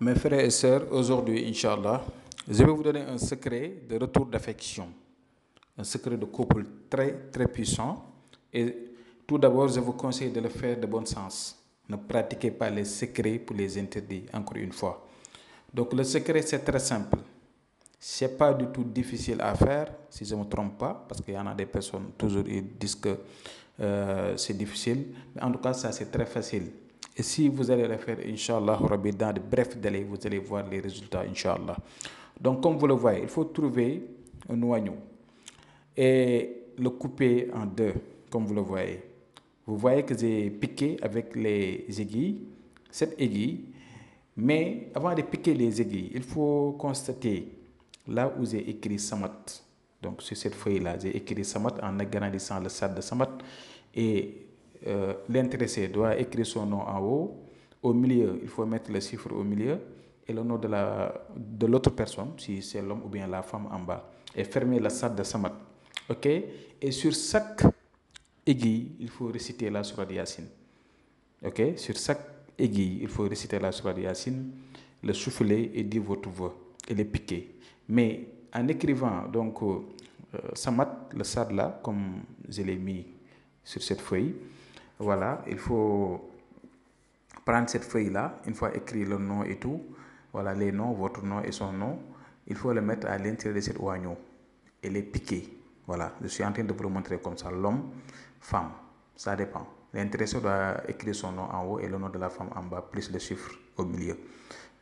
Mes frères et sœurs, aujourd'hui, Inch'Allah, je vais vous donner un secret de retour d'affection. Un secret de couple très, très puissant. Et tout d'abord, je vous conseille de le faire de bon sens. Ne pratiquez pas les secrets pour les interdire, encore une fois. Donc, le secret, c'est très simple. C'est pas du tout difficile à faire, si je ne me trompe pas, parce qu'il y en a des personnes, toujours, ils disent que euh, c'est difficile. Mais en tout cas, ça, c'est très facile. Et si vous allez le faire, Inch'Allah, dans de brefs délais, vous allez voir les résultats, Inch'Allah. Donc, comme vous le voyez, il faut trouver un oignon et le couper en deux, comme vous le voyez. Vous voyez que j'ai piqué avec les aiguilles, cette aiguille. Mais avant de piquer les aiguilles, il faut constater là où j'ai écrit Samat. Donc, sur cette feuille-là, j'ai écrit Samat en agrandissant le stade de Samat. Et euh, l'intéressé doit écrire son nom en haut. Au milieu, il faut mettre le chiffre au milieu et le nom de l'autre de l'autre personne, si c'est l'homme ou bien la femme en bas. Et fermer la salle de Samat. OK? Et sur chaque aiguille, il faut réciter la Surah Yassine. OK? Sur chaque aiguille, il faut réciter la Surah Yassine, le souffler et dire votre vœu et le piquer. Mais en écrivant donc euh, Samat, le sad là, comme je l'ai mis sur cette feuille, voilà, il faut prendre cette feuille-là, une fois écrit le nom et tout, voilà les noms, votre nom et son nom, il faut le mettre à l'intérieur de cet oignon et les piquer. Voilà, je suis en train de vous le montrer comme ça. L'homme, femme, ça dépend. L'intéressé doit écrire son nom en haut et le nom de la femme en bas, plus le chiffre au milieu.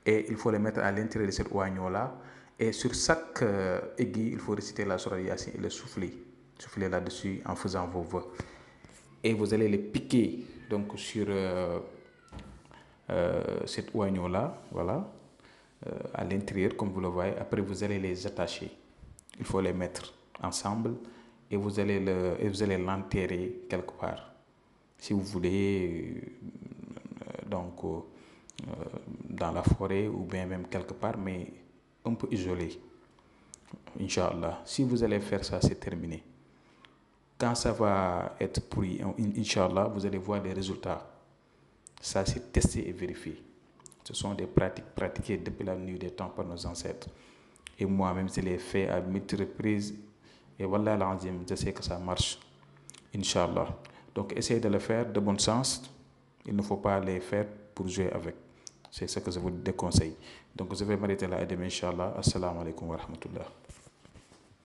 Et il faut le mettre à l'intérieur de cet oignon-là. Et sur chaque euh, aiguille, il faut réciter la Yassine et le souffler. Souffler là-dessus en faisant vos vœux et vous allez les piquer donc sur euh, euh, cet oignon là voilà euh, à l'intérieur comme vous le voyez. Après vous allez les attacher. Il faut les mettre ensemble et vous allez le et vous allez l'enterrer quelque part. Si vous voulez donc dans la forêt ou bien même quelque part mais un peu isolé Inch'Allah. Si vous allez faire ça c'est terminé quand ça va être pris, Inch'Allah, vous allez voir les résultats. Ça, c'est testé et vérifié. Ce sont des pratiques pratiquées depuis la nuit des temps par nos ancêtres. Et moi-même, je l'ai fait à multiples reprises. Et voilà, je sais que ça marche. Inch'Allah. Donc, essayez de le faire de bon sens. Il ne faut pas les faire pour jouer avec. C'est ce que je vous déconseille. Donc, je vais m'arrêter là et demain, Inch'Allah. Assalamu alaikum wa rahmatullah.